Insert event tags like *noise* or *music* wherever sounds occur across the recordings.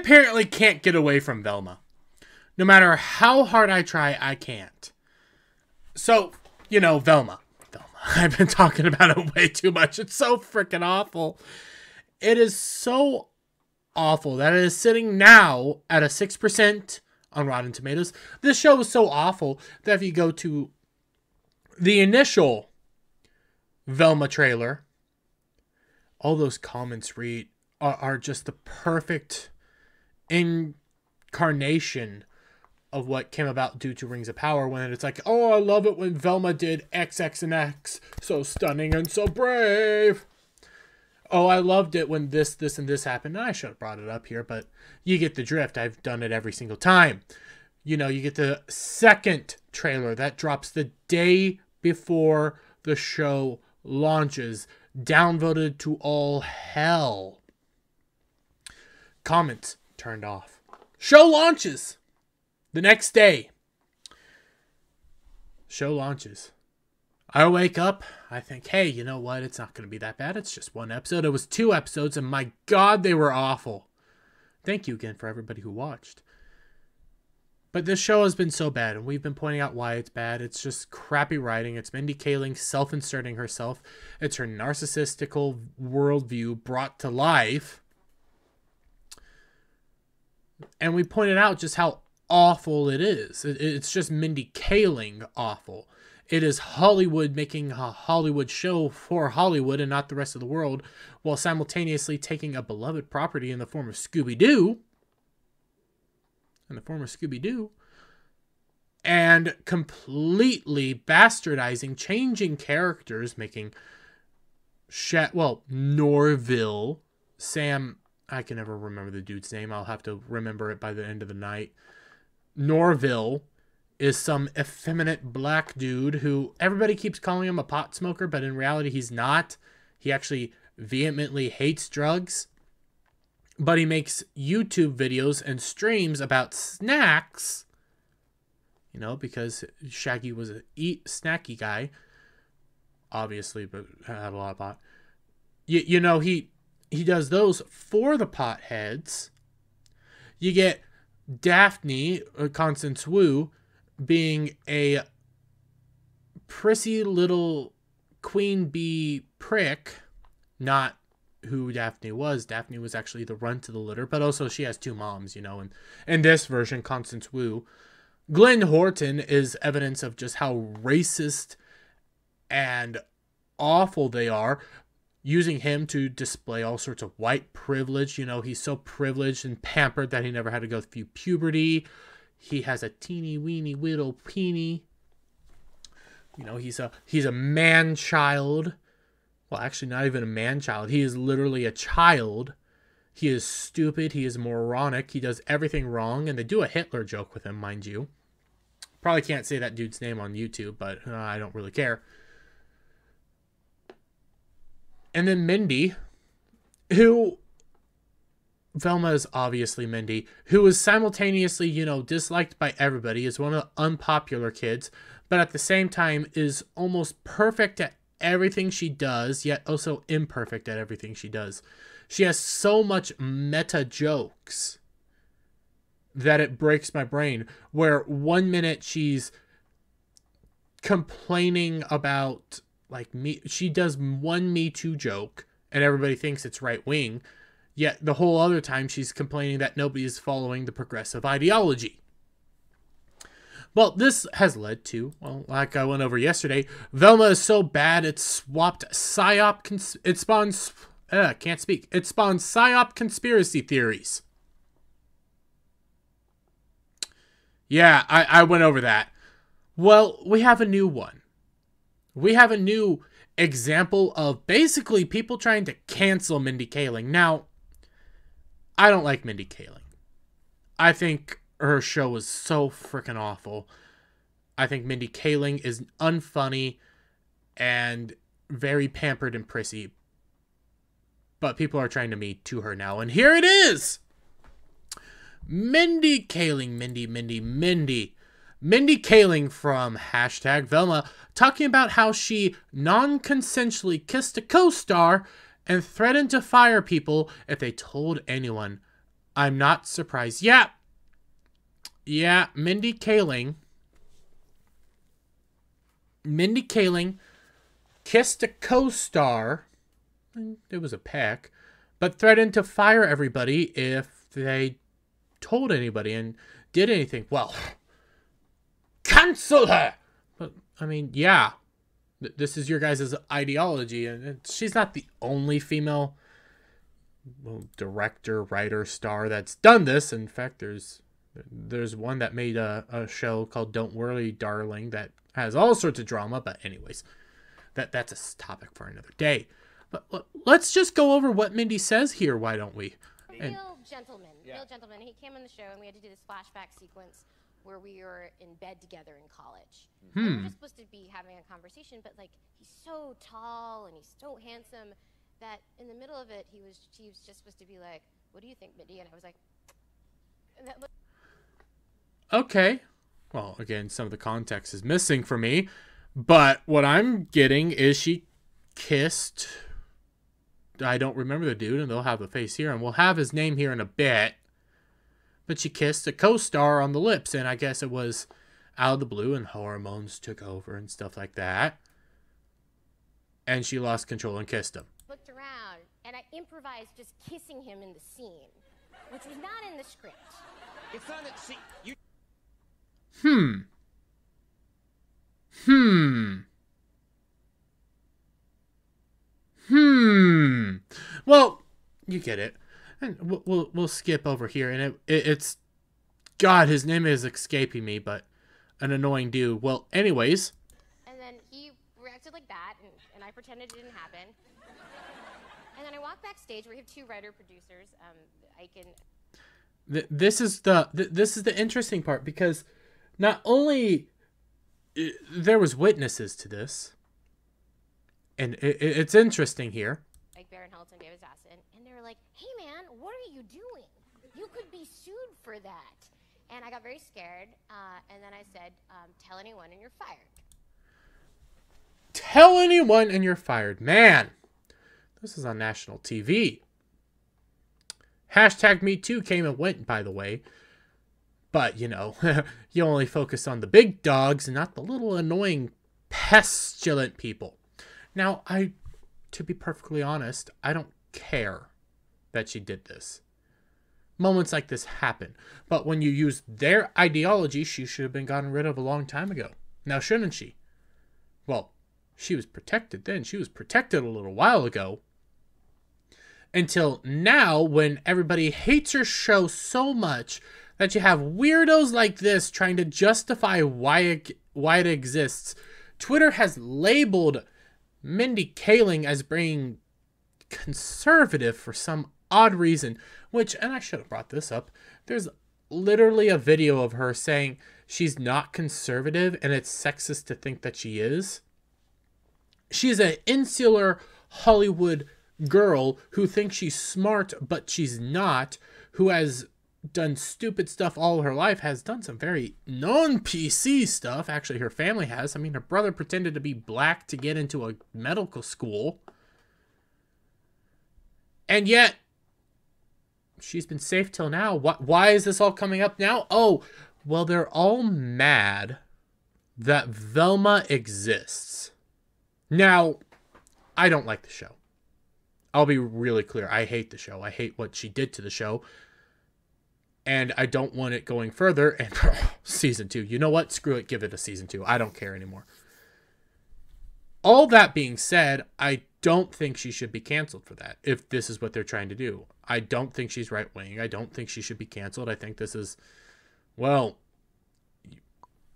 apparently can't get away from Velma. No matter how hard I try, I can't. So, you know, Velma. Velma. *laughs* I've been talking about it way too much. It's so freaking awful. It is so awful that it is sitting now at a 6% on Rotten Tomatoes. This show is so awful that if you go to the initial Velma trailer, all those comments read are, are just the perfect incarnation of what came about due to Rings of Power when it's like, oh, I love it when Velma did X, X, and X. So stunning and so brave. Oh, I loved it when this, this, and this happened. And I should have brought it up here, but you get the drift. I've done it every single time. You know, you get the second trailer that drops the day before the show launches, downvoted to all hell. Comments turned off. Show launches the next day. Show launches. I wake up, I think, hey, you know what? It's not going to be that bad. It's just one episode. It was two episodes, and my God, they were awful. Thank you again for everybody who watched. But this show has been so bad, and we've been pointing out why it's bad. It's just crappy writing. It's Mindy Kaling self inserting herself. It's her narcissistical worldview brought to life. And we pointed out just how awful it is. It's just Mindy Kaling awful. It is Hollywood making a Hollywood show for Hollywood and not the rest of the world, while simultaneously taking a beloved property in the form of Scooby Doo, in the form of Scooby Doo, and completely bastardizing, changing characters, making Shat well Norville, Sam. I can never remember the dude's name. I'll have to remember it by the end of the night. Norville is some effeminate black dude who everybody keeps calling him a pot smoker, but in reality, he's not. He actually vehemently hates drugs. But he makes YouTube videos and streams about snacks. You know, because Shaggy was a eat snacky guy, obviously, but had a lot of pot. You, you know, he he does those for the potheads. You get Daphne, uh, Constance Wu, being a prissy little queen bee prick, not who Daphne was. Daphne was actually the runt of the litter, but also she has two moms, you know, and in this version, Constance Wu. Glenn Howerton is evidence of just how racist and awful they are, using him to display all sorts of white privilege. You know, he's so privileged and pampered that he never had to go through puberty he has a teeny weeny little peeny. You know, he's a he's a man child. Well, actually not even a man child. He is literally a child. He is stupid, he is moronic, he does everything wrong, and they do a Hitler joke with him, mind you. Probably can't say that dude's name on YouTube, but uh, I don't really care. And then Mindy, who Velma is obviously Mindy, who is simultaneously, you know, disliked by everybody, is one of the unpopular kids, but at the same time is almost perfect at everything she does, yet also imperfect at everything she does. She has so much meta jokes that it breaks my brain. Where one minute she's complaining about, like, me, she does one Me Too joke, and everybody thinks it's right wing Yet the whole other time she's complaining that nobody is following the progressive ideology. Well, this has led to, well, like I went over yesterday, Velma is so bad it swapped psyop, cons- it spawns, uh, can't speak, it spawns psyop conspiracy theories. Yeah, I, I went over that. Well, we have a new one. We have a new example of basically people trying to cancel Mindy Kaling. Now, I don't like Mindy Kaling. I think her show is so freaking awful. I think Mindy Kaling is unfunny and very pampered and prissy. But people are trying to Me Too her now, and here it is! Mindy Kaling, Mindy, Mindy, Mindy. Mindy Kaling from hashtag Velma talking about how she non consensually kissed a co star and threatened to fire people if they told anyone I'm not surprised. Yeah. Yeah, Mindy Kaling. Mindy Kaling kissed a co-star. It was a peck, but threatened to fire everybody if they told anybody and did anything. Well, cancel her. But I mean, yeah, this is your guys' ideology, and she's not the only female well, director, writer, star that's done this. In fact, there's there's one that made a, a show called Don't Worry, Darling that has all sorts of drama. But anyways, that that's a topic for another day. But let's just go over what Mindy says here. Why don't we? And, real gentleman, yeah. real gentleman. He came on the show and we had to do this flashback sequence where we were in bed together in college. Hmm. we were just supposed to be having a conversation, but like he's so tall and he's so handsome that in the middle of it, he was he was just supposed to be like, "What do you think, Mindy?" And I was like, "Okay." Well, again, some of the context is missing for me, but what I'm getting is she kissed. I don't remember the dude, and they'll have the face here, and we'll have his name here in a bit. But she kissed a co-star on the lips, and I guess it was out of the blue, and hormones took over and stuff like that. And she lost control and kissed him looked around and I improvised just kissing him in the scene, which was not in the script. It's not in the scene. You. Hmm. Hmm. Hmm. Well, you get it. And we'll we'll, we'll skip over here, and it, it, it's God. His name is escaping me, but an annoying dude. Well, anyways. And then he reacted like that, and, and I pretended it didn't happen. And then I walk backstage. We have two writer producers. Um, I can. This is the this is the interesting part because not only there was witnesses to this, and it, it's interesting here. Baron Helton, David Stassen, and they were like, "Hey man, what are you doing? You could be sued for that." And I got very scared, uh, and then I said, um, "Tell anyone, and you're fired." Tell anyone, and you're fired, man. This is on national TV. Hashtag Me Too came and went, by the way. But, you know, *laughs* you only focus on the big dogs and not the little annoying pestilent people. Now, I, to be perfectly honest, I don't care that she did this. Moments like this happen. But when you use their ideology, she should have been gotten rid of a long time ago. Now, shouldn't she? Well, she was protected then. She was protected a little while ago until now when everybody hates her show so much that you have weirdos like this trying to justify why it, why it exists. Twitter has labeled Mindy Kaling as being conservative for some odd reason, which, and I should have brought this up, there's literally a video of her saying she's not conservative and it's sexist to think that she is. She's an insular Hollywood girl who thinks she's smart but she's not, who has done stupid stuff all her life, has done some very non PC stuff. Actually, her family has. I mean, her brother pretended to be black to get into a medical school. And yet, she's been safe till now. Why, why is this all coming up now? Oh, well, they're all mad that Velma exists. Now, I don't like the show. I'll be really clear. I hate the show. I hate what she did to the show. And I don't want it going further. And *laughs* oh, season two, you know what? Screw it. Give it a season two. I don't care anymore. All that being said, I don't think she should be canceled for that if this is what they're trying to do. I don't think she's right wing. I don't think she should be canceled. I think this is, well,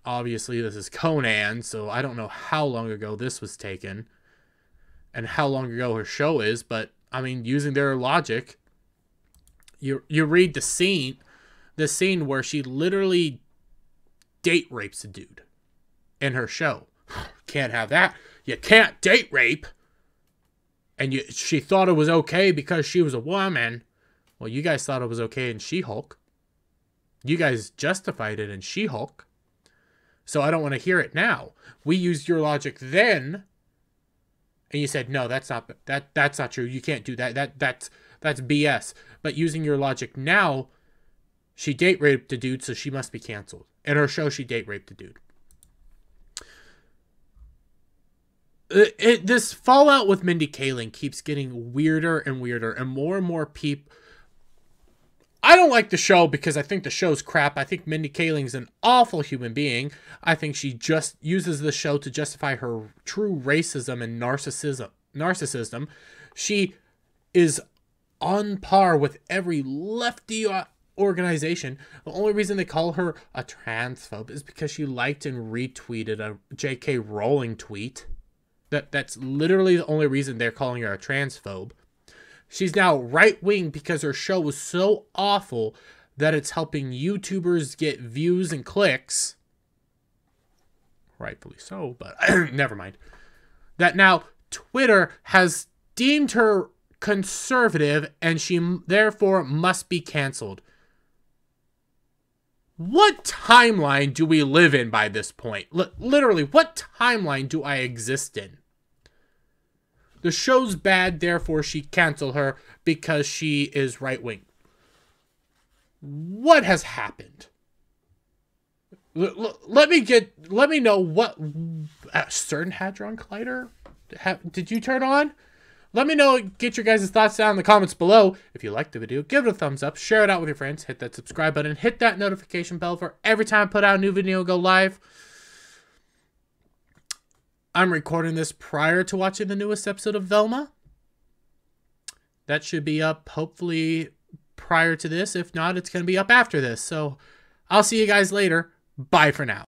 obviously this is Conan, so I don't know how long ago this was taken and how long ago her show is, but I mean, using their logic, you you read the scene, the scene where she literally date rapes a dude in her show. *sighs* Can't have that. You can't date rape. And you, she thought it was okay because she was a woman. Well, you guys thought it was okay in She-Hulk. You guys justified it in She-Hulk. So I don't want to hear it now. We used your logic then and you said no that's not that that's not true you can't do that that that's That's BS. But using your logic now, she date raped a dude, so she must be canceled. In her show, she date raped a dude. It, it, this fallout with Mindy Kaling keeps getting weirder and weirder, and more and more people. I don't like the show because I think the show's crap. I think Mindy Kaling's an awful human being. I think she just uses the show to justify her true racism and narcissism. Narcissism. She is on par with every lefty uh, organization. The only reason they call her a transphobe is because she liked and retweeted a J.K. Rowling tweet. That that's literally the only reason they're calling her a transphobe. She's now right wing because her show was so awful that it's helping YouTubers get views and clicks. Rightfully so, but *clears throat* never mind. That now Twitter has deemed her conservative and she therefore must be canceled. What timeline do we live in by this point? L- literally, what timeline do I exist in? The show's bad, therefore she cancel her because she is right wing. What has happened? L- l- let me get. Let me know what uh, CERN hadron collider. Did you turn on? Let me know. Get your guys' thoughts down in the comments below. If you liked the video, give it a thumbs up, share it out with your friends, hit that subscribe button, hit that notification bell for every time I put out a new video go live. I'm recording this prior to watching the newest episode of Velma. That should be up hopefully prior to this. If not, it's going to be up after this. So I'll see you guys later. Bye for now.